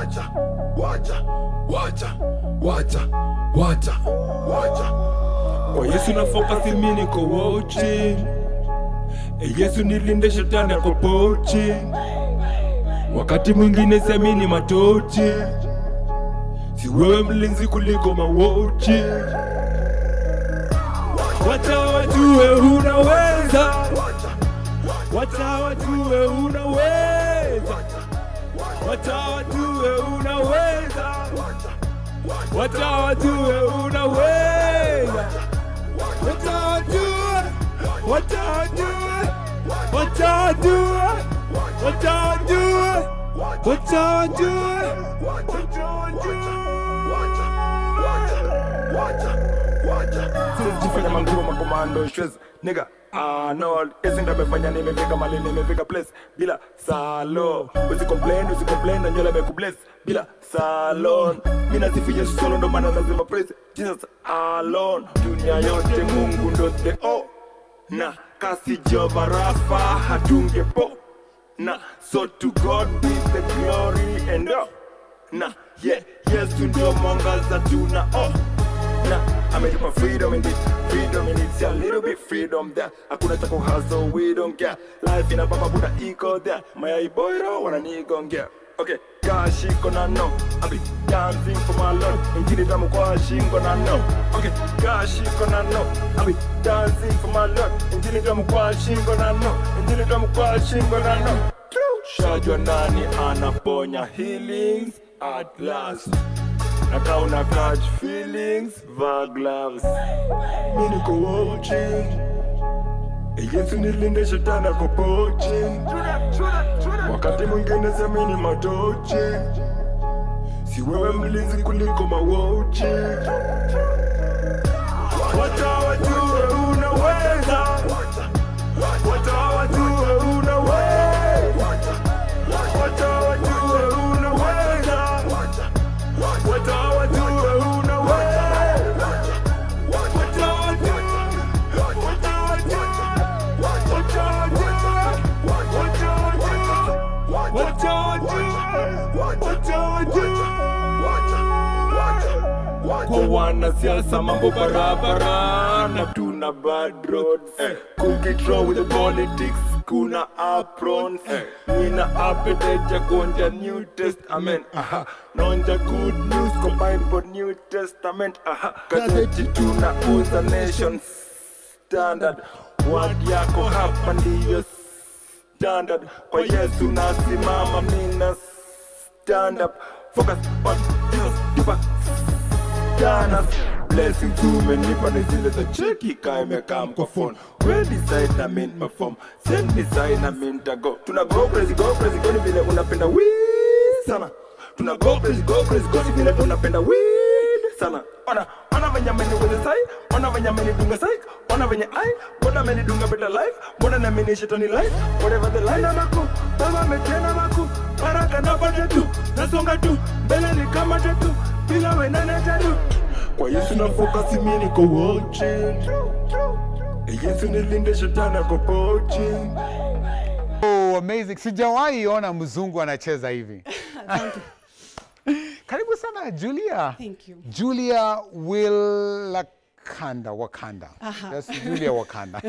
wacha wacha wacha wacha wacha wacha. Kwa yesu na focus mimi niko watching e yesu nilinde shetani ako pochi. Wakati mwingine semini matochi. Si wewe mlinzi kuliko mawochi. Wacha wajue unaweza. Wacha wajue unaweza. Wacha wajue unaweza. Wacha wajue unaweza. Wacha wajue wacha wajue wacha wajue wacha wajue wacha wajue sijifanya manguo makomando shwez nigga Arnold ezi ndo amefanya nimefika mali nimefika place. Bila salon Wezi complain wezi complain na nywele amekubless bila salon sifu Yesu solo ndo maana lazima praise. Jesus alone. Dunia yote Mungu ndo the o na kasi Jehova Rafa hatungepo na so to God be the glory and oh na yeah Yesu ndio mwangaza tuna oh na ametupa freedom in this freedom in it a little bit freedom there. Hakuna cha kuhustle we don't care. Life ina baba buda iko there. Mayai boyro wananigongea okay cash iko na no. I be dancing for my lord injili tamu kwa shingo na no. Okay cash iko na no. I be dancing for my lord injili tamu kwa shingo na no. Injili tamu kwa shingo na no. Shajwa nani anaponya healings at last Naka una catch feelings, va gloves. Watching. E Yesu nilinde shetani ako poaching. Wakati mwingine semini matochi Si wewe mlinzi kuliko mawochi Wacha wanasiasa mambo barabara na tuna bad roads. Eh. kukitrow with the politics kuna aprons. Eh. nina appetite ya kuonja new testament aha. Nonja good news kwa bible new testament aha. Gazeti tunauza nation standard. Word yako hapa ndiyo standard. Kwa yesu nasimama mina stand up. Focus on Jesus deeper Danas Blessings umenipa ni zile za cheki me come kwa phone We decide na mint my form. Send design na to go. Tuna go crazy go crazy go ni vile unapenda we sana. Tuna go crazy go crazy go ni vile unapenda we sana. Ona ona venye mimi with sai Ona venye mimi dunga psych Ona venye ai Mbona mimi dunga better life Mbona na ameni shetani life Whatever the line na ku Baba metena maku Baraka napata tu Nasonga tu Mbele ni kama tatu Bila wena Kwa Yesu na fokasi mimi niko watching Yesu nilinde shetani ako poaching Oh, amazing. Sijawahi ona mzungu anacheza hivi. Karibu sana Julia. Thank you. Julia Wilakanda Wakanda. That's Julia Wakanda.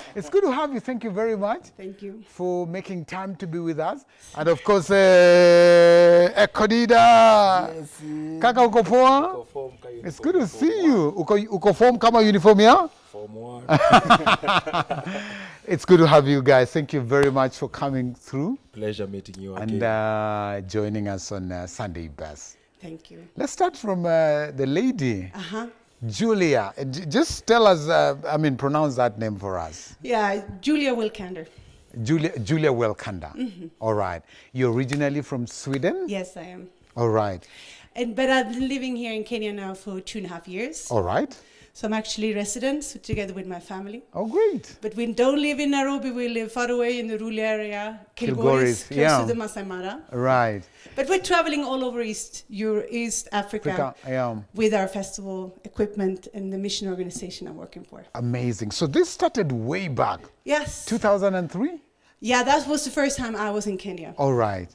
it's good to have you. Thank you very much. Thank you. For making time to be with us. And of course, uh, Eko Dydda. Kaka uko poa? It's good to see you. Uko, uko form kama uniform ya? It's good to have you guys. Thank you very much for coming through Pleasure meeting you again. and uh, joining us on uh, Sunday Best. Thank you. Let's start from uh, the lady, Uh-huh. Julia. Uh, Just tell us, uh, I mean, pronounce that name for us. Yeah, Julia Willkander. Julia, Julia Welkanda. All right. You're originally from Sweden? Yes, I am. All right. And but I've been living here in Kenya now for two and a half years. All right. So I'm actually resident together with my family. Oh, great. But we don't live in Nairobi. We live far away in the rural area, Kilgoris, Kilgoris, close yeah. to the Masai Mara. Right. But we're traveling all over East Euro, East Africa, Africa, yeah. with our festival equipment and the mission organization I'm working for. Amazing. So this started way back, Yes. 2003? Yeah, that was the first time I was in Kenya. All right.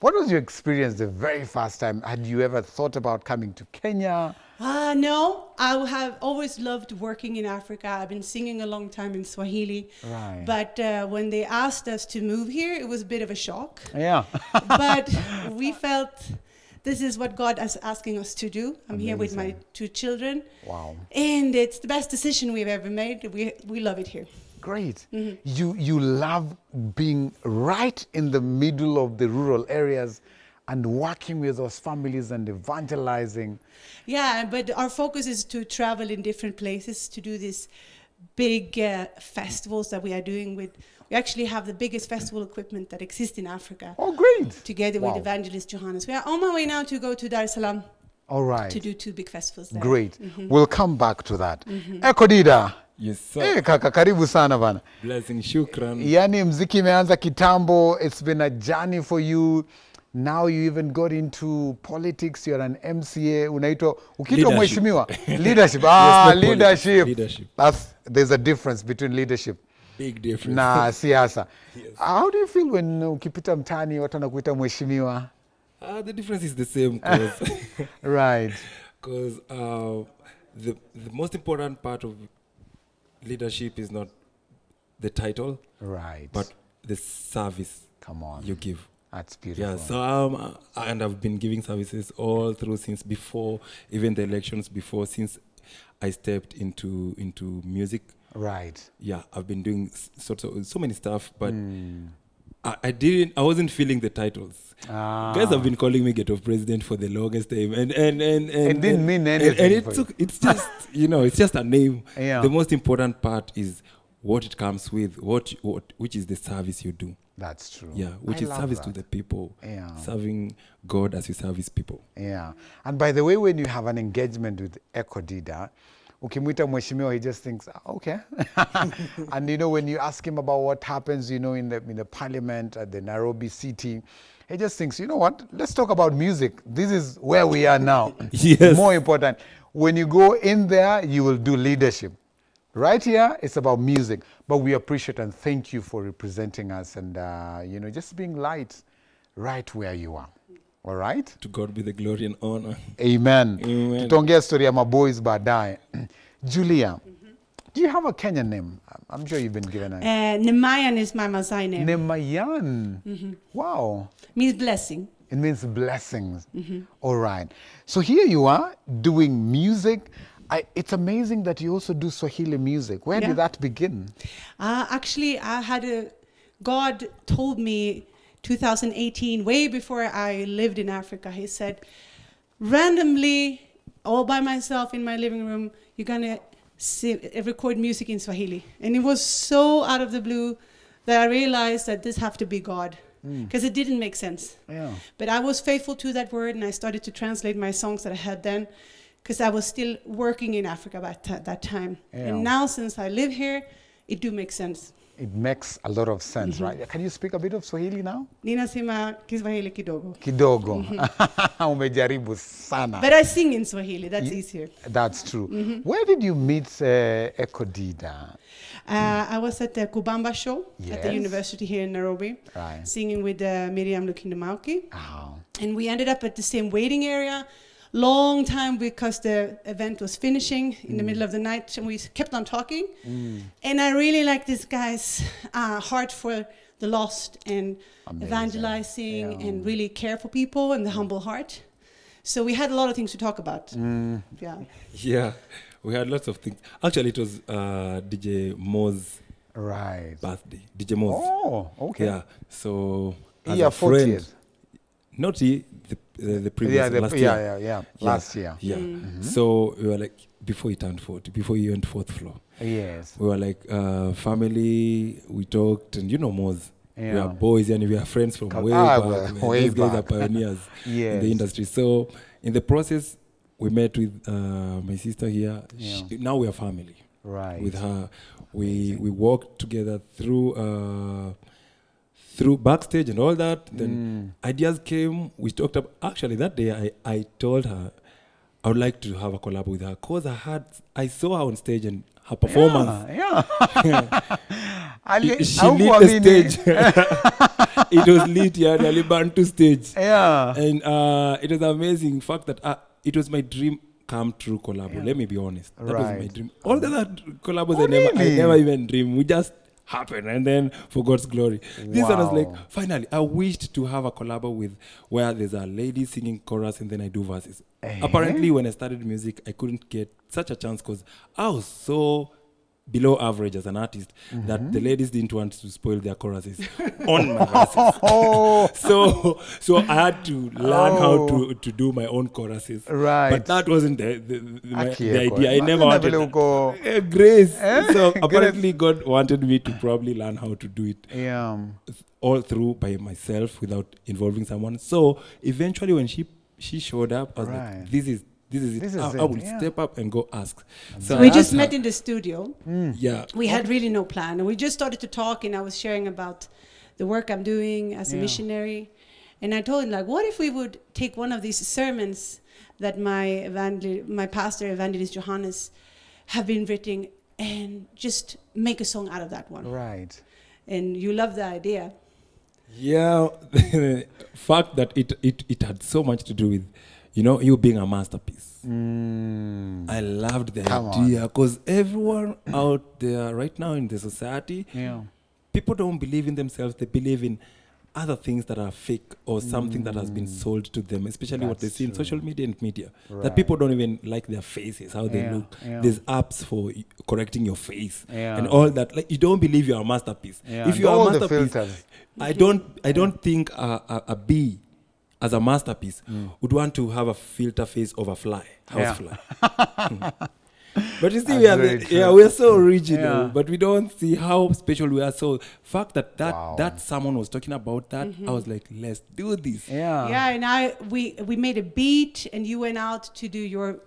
What was your experience the very first time? Had you ever thought about coming to Kenya? Ah, no, I have always loved working in Africa. I've been singing a long time in Swahili. Right. But uh, when they asked us to move here, it was a bit of a shock. Yeah. but we felt this is what God is asking us to do. I'm here with my two children. wow. And it's the best decision we've ever made. We, we love it here. Great. Mm-hmm. You you love being right in the middle of the rural areas and working with those families and evangelizing. Yeah, but our focus is to travel in different places to do these big uh, festivals that we are doing with. We actually have the biggest festival equipment that exists in Africa. Oh, great. Together Wow. with Evangelist Johannes. We are on my way now to go to Dar es Salaam All right. to do two big festivals there. Great. Mm-hmm. We'll come back to that. Eko Dydda. Yes, sir. Hey, kaka karibu sana bana. Blessing, shukran. Yani mziki imeanza kitambo. It's been a journey for you. Now you even got into politics. You're an MCA. Unaitwa Leadership. mheshimiwa. Leadership. Ah, leadership. leadership. That's there's a difference between leadership Big difference. na siasa. How do you feel when ukipita mtani watu wanakuita mheshimiwa? Uh, the difference is the same because Right. uh, the, the most important part of leadership is not the title, Right. but the service come on. you give. That's beautiful. Yeah, so um, and I've been giving services all through since before, even the elections before, since I stepped into into music. right. Yeah, I've been doing s- sort of so many stuff, but Hmm. I, I didn't. I wasn't feeling the titles. Ah. Guys have been calling me ghetto president for the longest time, and and and, and It didn't and- mean anything And, and it took. It's just you know, it's just a name. Yeah. The most important part is what it comes with, what what which is the service you do. That's true. Yeah, which I is service that. to the people. Yeah. Serving God as you service people. Yeah. And by the way, when you have an engagement with Ekodida, ukimwita mheshimiwa, he just thinks, "Ah, okay. and you know, when you ask him about what happens, you know, in the, in the parliament at the Nairobi city, he just thinks, you know what, let's talk about music. This is where we are now. Yes. More important. When you go in there, you will do leadership. Right here, it's about music. But we appreciate and thank you for representing us and, uh, you know, just being light right where you are. All right? To God be the glory and honor. Amen. Amen. Tutaongea story ya maboys baadaye. Julia, do you have a Kenyan name? I'm sure you've been given a Uh, Nemayan is my Maasai name. Nemayan. Wow. means blessing. It means blessings. All right. So here you are doing music. I, it's amazing that you also do Swahili music. Where Yeah. did that begin? Uh, actually, I had a God told me 2018, way before I lived in Africa. He said, randomly, all by myself in my living room, you're gonna uh, record music in Swahili, and it was so out of the blue that I realized that this have to be God, because it didn't make sense. Yeah. But I was faithful to that word, and I started to translate my songs that I had then, because I was still working in Africa at that time. Yeah. And now, since I live here, it do make sense. It makes a lot of sense, mm -hmm. right? Can you speak a bit of Swahili now? Ninasema Kiswahili kidogo. Kidogo. Umejaribu sana. But I sing in Swahili, that's easier. That's true. Mm -hmm. Where did you meet uh, Ekodida? Uh, I was at the Kubamba show yes. at the university here in Nairobi, Right. singing with uh, Miriam Lukindamauki. Oh, And we ended up at the same waiting area, long time because the event was finishing in the Mm. middle of the night, and we kept on talking. And I really like this guy's uh, heart for the lost and Amazing. evangelizing Yeah. Mm. and really care for people and the humble heart. So we had a lot of things to talk about. Mm. Yeah. Yeah, we had lots of things. Actually, it was uh, DJ Mo's right. birthday. DJ Mo's. Oh, okay. Yeah. So as Yeah, a friend, 40th. Not he, the the, the previous Yeah, the, last yeah, year. yeah, yeah, Last year. Yeah. Mm. So we were like before he turned forty, before he went fourth floor. Yes. We were like uh, family. We talked, and you know Moz. We are boys, and we are friends from way ah, back. well, man. way These guys are back. pioneers in the industry. So in the process, we met with uh, my sister here. Yeah. She, now we are family. Right. with her. We we walked together through uh, through backstage and all that. Then Mm. ideas came. We talked up. Actually, that day I I told her I would like to have a collab with her because I had I saw her on stage and her performance. Yeah. Ali- She, lit the stage. it was lit, yeah, the Alibantu stage. Yeah. And uh, it was amazing fact that uh, it was my dream come true collab. Let me be honest. That was my dream. All the other collabs Oh, I never I never even dream. We just happened and then for God's glory. This one was like finally I wished to have a collab with where there's a lady singing chorus and then I do verses. Eh? Apparently when I started music I couldn't get such a chance because I was so below average as an artist that Mm-hmm. the ladies didn't want to spoil their choruses on my verses Oh, so so I had to learn how Oh. to to do my own choruses. Right. But that wasn't the the, the, my, the idea. I never wanted Eh, grace. Eh? So apparently God wanted me to probably learn how to do it yeah. all through by myself without involving someone. So eventually when she she showed up, I was Right. like, this is this is This it. is I, it, I will yeah. step up and go ask. So we asked just her- met in the studio. Mm. Yeah. We had really no plan. And we just started to talk, and I was sharing about the work I'm doing as a Yeah. missionary. And I told him, like, what if we would take one of these sermons that my evangel- my pastor, Evangelist Johannes, have been writing and just make a song out of that one. Right. And you love the idea. Yeah, the fact that it, it it had so much to do with, you know, you being a masterpiece. Mm. I loved the Come idea because everyone out there right now in the society, Yeah. people don't believe in themselves. They believe in other things that are fake or something that has been sold to them, especially what they Mm. That's see in social media and media. Right. That people don't even like their faces, how they Yeah, look. yeah. There's apps for y- correcting your face Yeah. and all that. Like you don't believe you're a masterpiece. If you're a masterpiece. I don't I don't think a, a, a bee as a masterpiece mm. would want to have a filter face of a fly, house Yeah. fly. but you see, That's we are the, yeah, we're so original, Yeah. but we don't see how special we are. So fact that that Wow. that someone was talking about that, I mm-hmm. was like, let's do this. Yeah. yeah, and I we we made a beat, and you went out to do your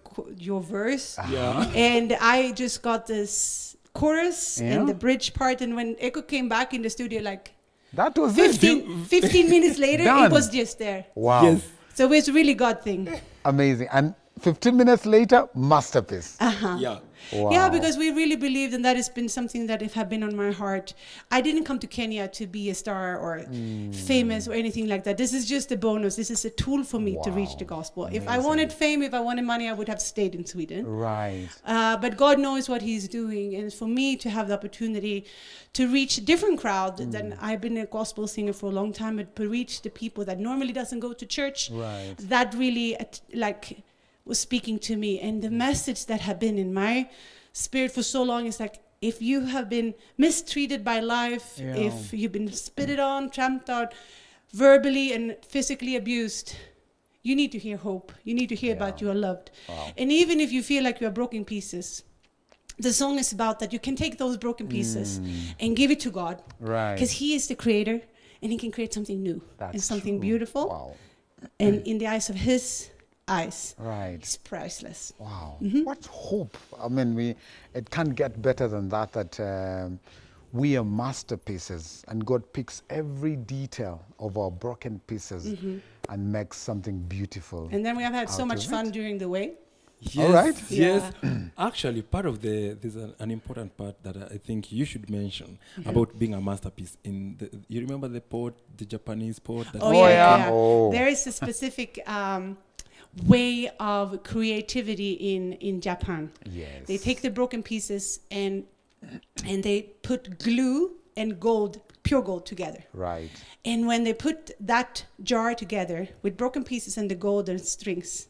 your verse, ah. Yeah. and I just got this chorus Yeah. and the bridge part, and when Eko came back in the studio, like That was it. 15, 15 minutes later, Done. it was just there. Wow. Yes. So it's really God thing. Amazing. And 15 minutes later, masterpiece. Uh-huh. Yeah. Wow. Yeah, because we really believed, and that has been something that have been on my heart. I didn't come to Kenya to be a star or Hmm. famous or anything like that. This is just a bonus. This is a tool for me to reach the gospel. If I wanted fame, if I wanted money, I would have stayed in Sweden. Right. Uh, but God knows what He's doing, and for me to have the opportunity to reach a different crowd Hmm. than I've been a gospel singer for a long time, but to reach the people that normally doesn't go to church, Right. that really like was speaking to me, and the message that had been in my spirit for so long is like. If you have been mistreated by life, Yeah. if you've been spitted on, tramped on, verbally and physically abused, you need to hear hope. You need to hear about you are loved. Wow. And even if you feel like you are broken pieces, the song is about that you can take those broken pieces and give it to God Mm. Right. because He is the creator and He can create something new and something true. beautiful. Wow. And in the eyes of His eyes, Right. it's priceless. Wow. Mm-hmm. What hope? I mean, we it can't get better than that. That um, we are masterpieces, and God picks every detail of our broken pieces and makes something beautiful. Mm-hmm. And then we have had so much fun it. during the way. Yes, All right. Yes. Actually, part of the there's an, an important part that I think you should mention about being a masterpiece. In the, you remember the port, the Japanese port. That Oh, Oh, yeah, yeah. yeah. Oh. There is a specific um, way of creativity in, in Japan. yes. They take the broken pieces and and they put glue and gold, pure gold together. right. And when they put that jar together with broken pieces and the golden strings,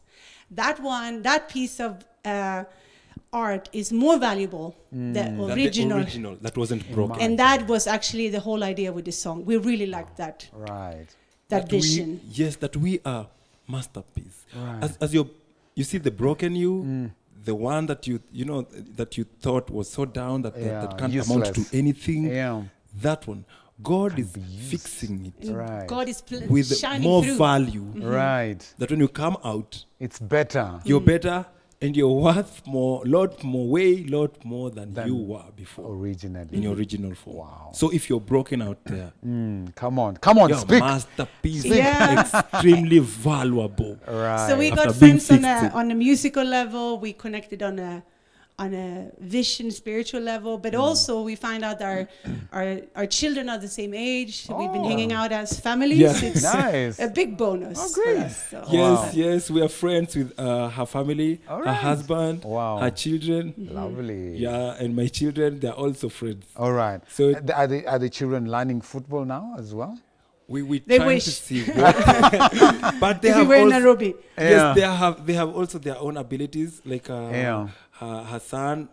that one, that piece of uh, art is more valuable than that the original. original that wasn't broken. And that was actually the whole idea with the song. We really liked that Right. that we- vision. yes, that we are masterpiece. Right. As, as you you see the broken you, mm. the one that you you know that you thought was so down that that, Yeah, that that, can't useless. amount to anything. Yeah. That one, God is fixing it Right. God is pl- with shining more through. value. Mm-hmm. Right. That when you come out, It's better. you're mm. better and you're worth more, lot more, way, lot more than, Than you were before Originally. in your original form. Wow. So if you're broken out there, Mm, come on, come on, your speak. masterpiece Yeah. extremely valuable. Right. So we After got being friends on a, on a musical level. We connected on a on a vision spiritual level, Mm. but also we find out our our our children are the same age. We've been hanging out as families. Yeah. It's Nice. a big bonus. Oh, for great. us, so. Yes, Wow. yes, we are friends with uh, her family, All her right. husband, Wow. her children. Lovely. Yeah, and my children, they're also friends. All right. So- Uh, are the are the children learning football now as well? We we They trying wish. to see, but they If we have were in also, Nairobi, Yeah. yes, they have they have also their own abilities. Like uh, Yeah. Her, her son,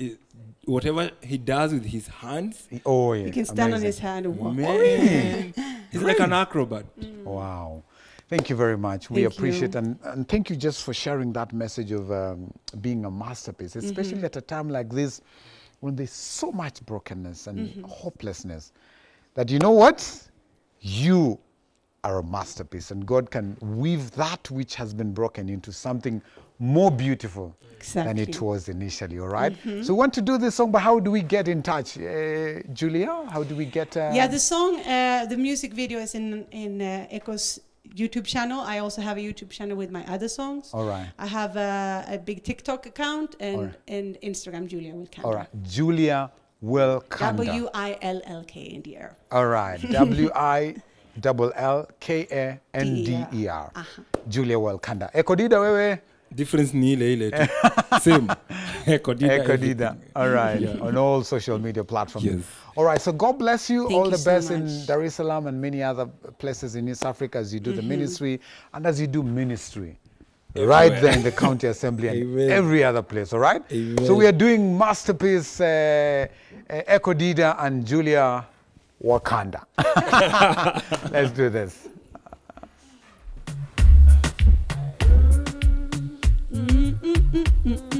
i- whatever he does with his hands, Oh yeah. he can stand on his hand and walk. man, he's like an acrobat. Wow. Thank you very much. We appreciate and, and thank you just for sharing that message of um, being a masterpiece, especially Mm-hmm. at a time like this when there's so much brokenness and Mm-hmm. hopelessness that you know what? You are a masterpiece and God can weave that which has been broken into something more beautiful than it was initially, all right? So we want to do this song, but how do we get in touch? Uh, Julia, how do we get... Uh, Yeah, the song, uh, the music video is in in uh, Eko's YouTube channel. I also have a YouTube channel with my other songs. All right. I have a, a big TikTok account and Alright. and Instagram Julia Willkander. All right. Julia Willkander. W I L L K in the air. All right. W I double L K A N D E R. Julia Welkanda. Eko Dydda wewe. Difference ni ile ile. Same. Eko Dydda. Ekodida. All right. Yeah. On all social media platforms. Yes. All right. So God bless you. Thank all you the so best in. Dar es Salaam and many other places in East Africa as you do the ministry and as you do ministry. Right there in the county assembly and Amen. every other place, all right? Amen. So we are doing Masterpiece uh, uh, Eko Dydda and Julia Wakanda. Let's do this. One,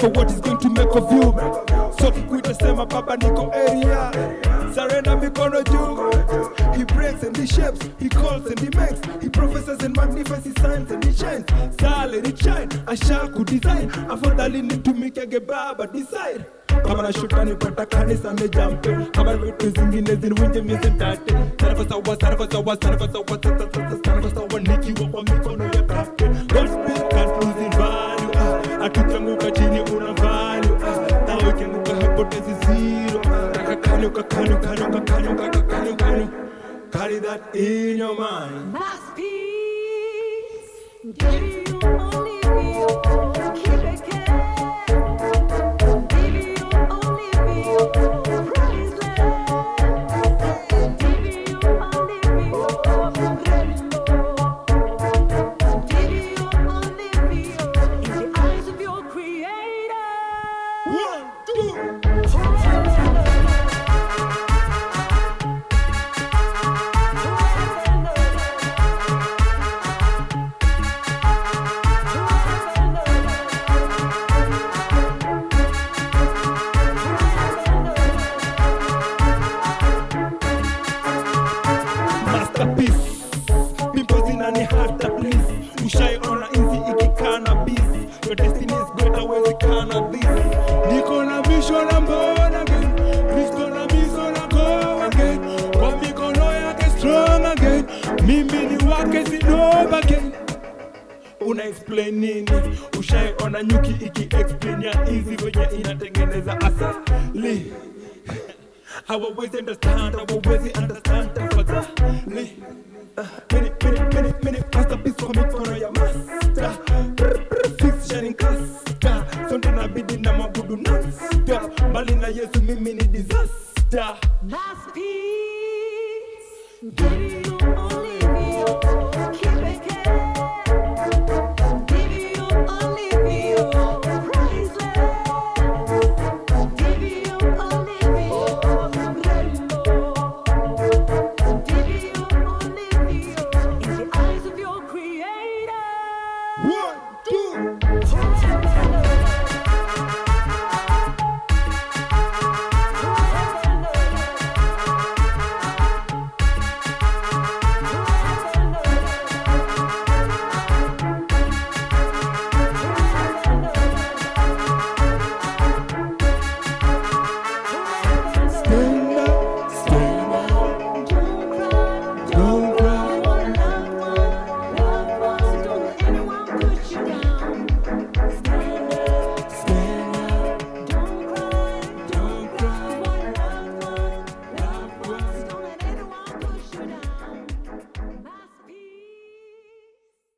for what he's going to make of you. So kikuita sema baba niko area, surrender mikono juu. He breaks and he shapes, he calls and he makes, he professes and magnifies, he signs and he shines. Sale ni shine, asha kudesign, afadhali nitumikege baba decide. kama na shukrani pata kanisa mejampe kama vitu zingine ziniwinje miezi tate kwa sawa kwa sawa kwa sawa kwa sawa nikiwa kwa mikono ya kake God's spirit can't lose ah, akitanguka chini hapotezi carry that in your mind. One kule nini? Ushaiona nyuki iki explain ya hizi venye inatengeneza asali hawawezi understand, understand. Mini mini mini mini ya master fix sharing na mabudu nasta, mbali na Yesu mimi